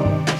Bye.